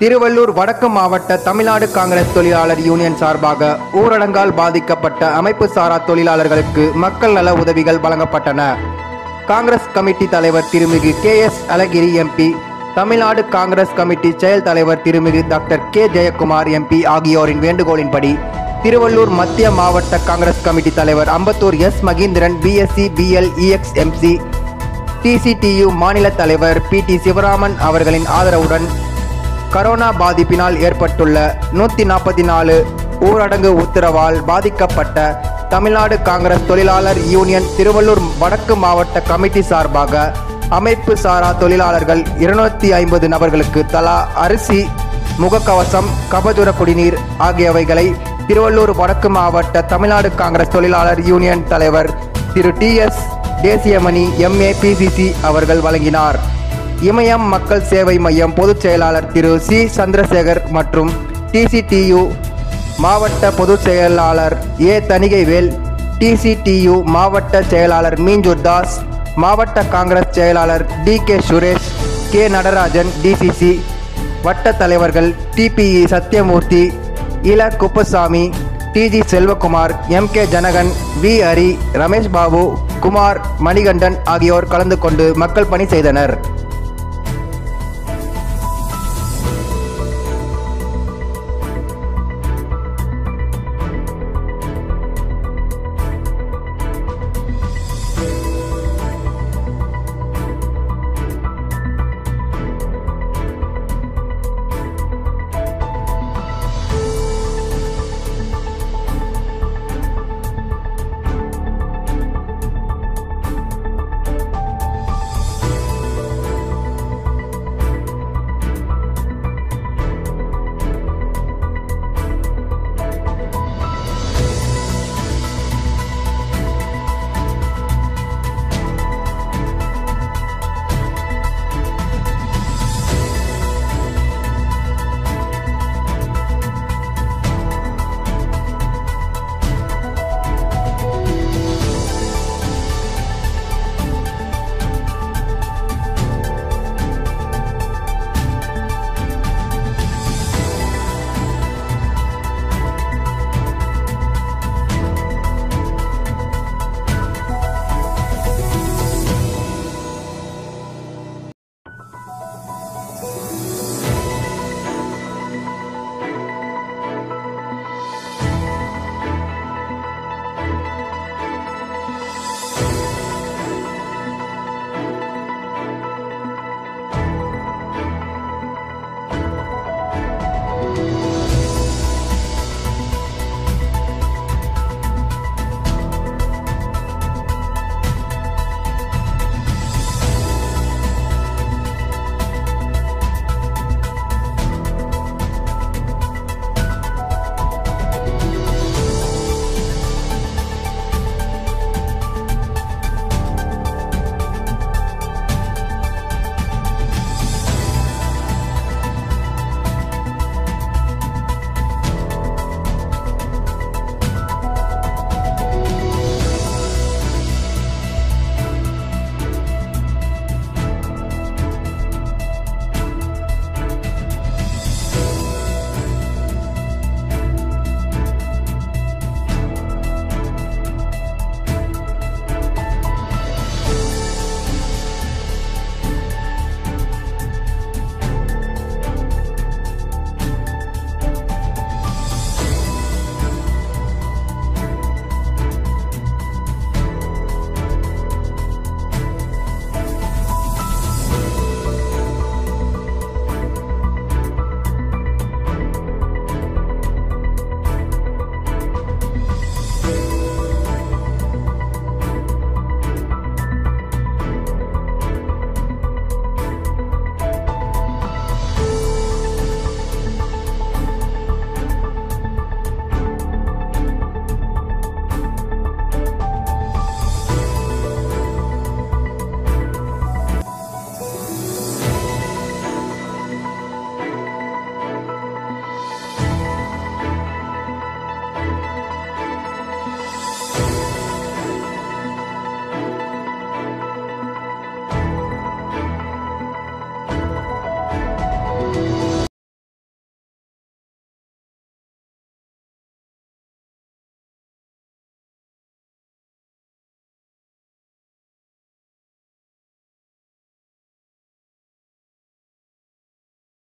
திருவள்ளூர் வடக்கு மாவட்ட தமிழ்நாடு காங்கிரஸ் தொழிலாளர் யூனியன் சார்பாக ஊரடங்கால் பாதிக்கப்பட்ட அமைப்பு சாரா தொழிலாளர்களுக்கு மக்கள் நல உதவிகள் வழங்கப்பட்டன. காங்கிரஸ் கமிட்டி தலைவர் திருமிகு K S Alagiri MP Tamil Nadu Congress committee செயல் தலைவர் திருமிகு டாக்டர் கே ஜெயக்குமார் எம்பி ஆகியோரின் வேண்டுகோளின்படி திருவள்ளூர் மத்திய மாவட்ட காங்கிரஸ் கமிட்டி தலைவர் Ambattur S Mahendran BSc BL EXMC DCTU மாநில தலைவர் பி டி சிவராமன் அவர்களின் ஆதரவுடன் கரோனா பாதிப்பினால் ஏற்பட்டுள்ள நூற்றி நாற்பத்தி நாலு ஊரடங்கு உத்தரவால் பாதிக்கப்பட்ட தமிழ்நாடு காங்கிரஸ் தொழிலாளர் யூனியன் திருவள்ளூர் வடக்கு மாவட்ட கமிட்டி சார்பாக அமைப்பு சாரா தொழிலாளர்கள் இருநூத்தி ஐம்பது நபர்களுக்கு தலா அரிசி முகக்கவசம் கபதுர குடிநீர் ஆகியவைகளை திருவள்ளூர் வடக்கு மாவட்ட தமிழ்நாடு காங்கிரஸ் தொழிலாளர் யூனியன் தலைவர் திரு T S Desiyamani MA PCC அவர்கள் வழங்கினார். இமயம் மக்கள் சேவை மையம் பொதுச் செயலாளர் திரு சி. சந்திரசேகர் மற்றும் டிசிடியு மாவட்ட பொதுச் செயலாளர் ஏ. தணிகைவேல் டிசிடியு மாவட்ட செயலாளர் மீஞ்சூர் தாஸ் மாவட்ட காங்கிரஸ் செயலாளர் T. K. Suresh K. Natarajan DCC வட்ட தலைவர்கள் டிபிஇ சத்யமூர்த்தி இல. Kuppasamy TG Selvakumar M. K. Janakan V. Hari Ramesh Babu Kumar Manikandan ஆகியோர் கலந்து கொண்டு மக்கள் பணி செய்தனர்.